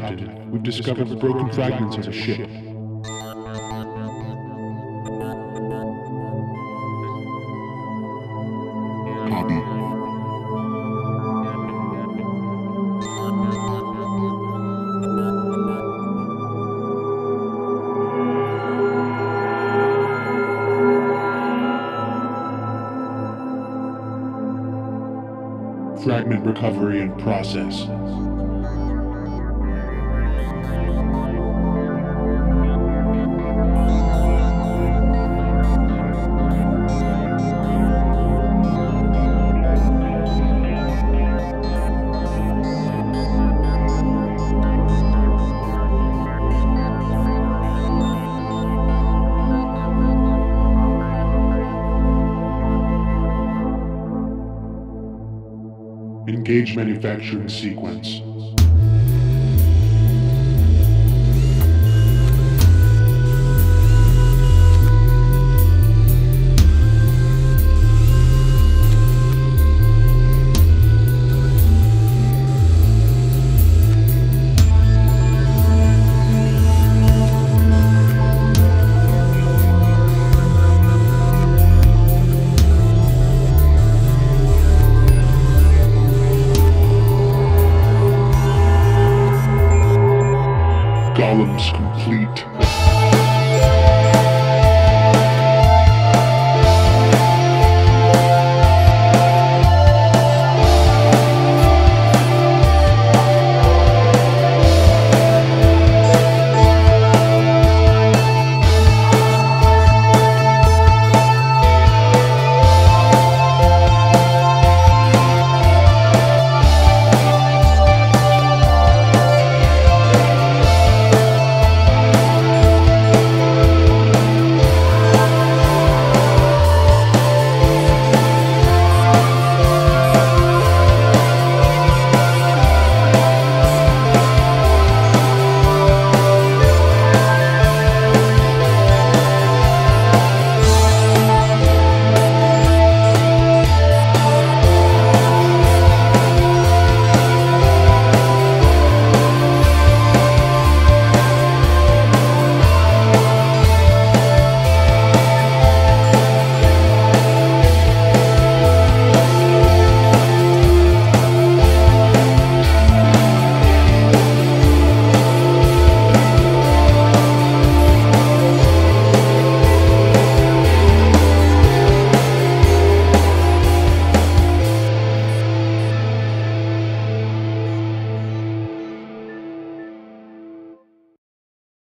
Captain, we've discovered the broken fragments of a ship. Fragment recovery in process. Engage manufacturing sequence. columns complete.